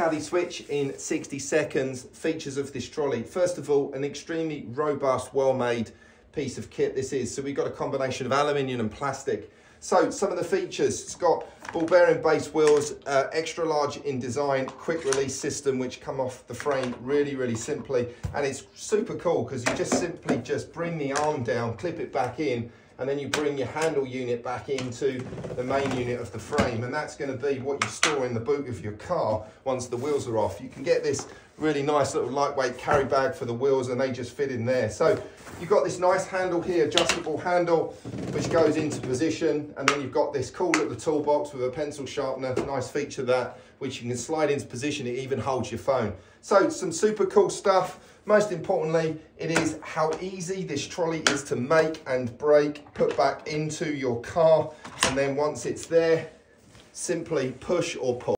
Kaddey Switch in 60 seconds. Features of this trolley. First of all, an extremely robust, well-made piece of kit this is. So we've got a combination of aluminium and plastic. So some of the features, it's got ball bearing base wheels, uh, extra large in design, quick release system, which come off the frame really, really simply. And it's super cool because you just simply just bring the arm down, clip it back in, and then you bring your handle unit back into the main unit of the frame and that's going to be what you store in the boot of your car once the wheels are off. You can get this really nice little lightweight carry bag for the wheels and they just fit in there. So you've got this nice handle here, adjustable handle, which goes into position and then you've got this cool little toolbox with a pencil sharpener, nice feature that, which you can slide into position, it even holds your phone. So some super cool stuff. Most importantly, it is how easy this trolley is to make and break, put back into your car. And then once it's there, simply push or pull.